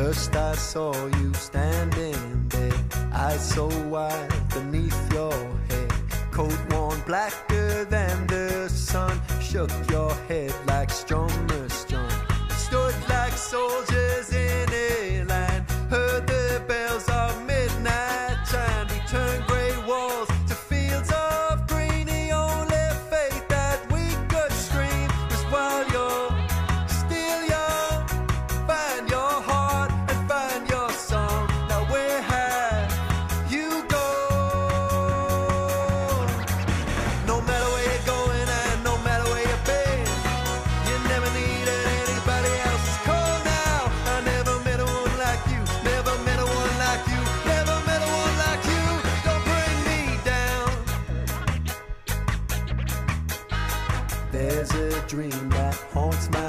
First I saw you standing there, eyes so wide beneath your head, coat worn blacker than the sun, shook your head like strong that haunts my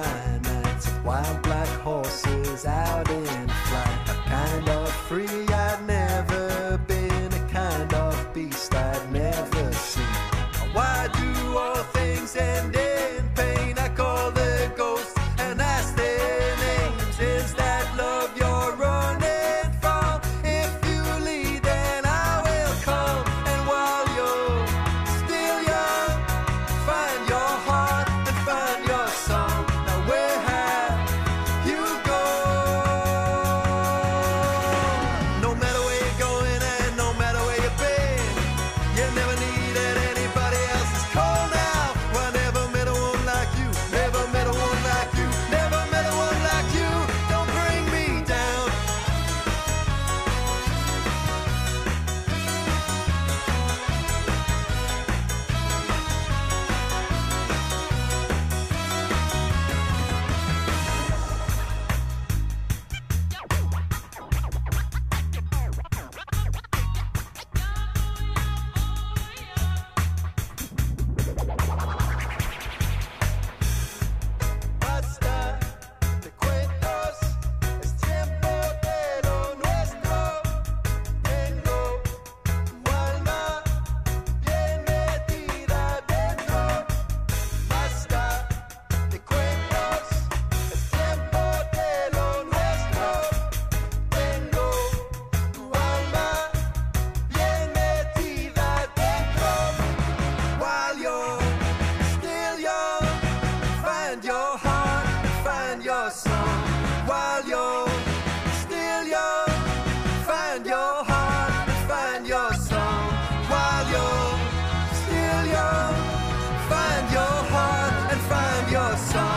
your song.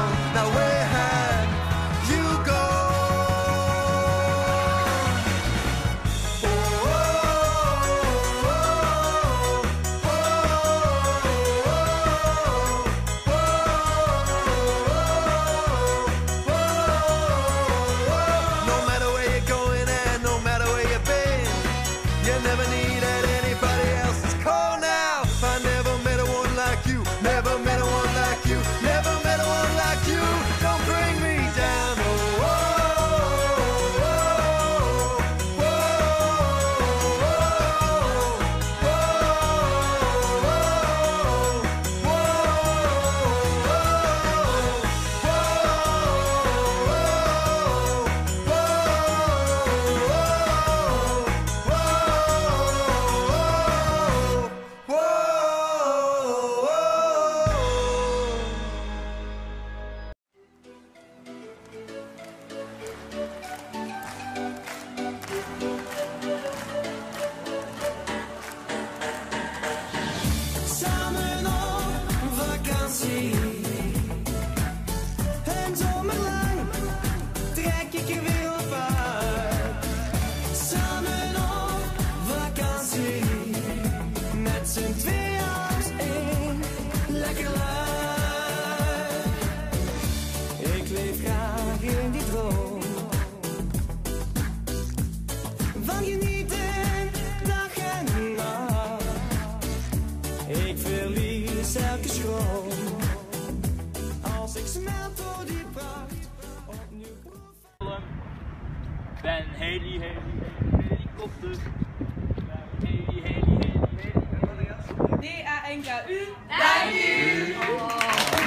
Ben heli, heli, helikopter. Ben heli, heli, heli, heli. D-A-N-K-U. Dank u.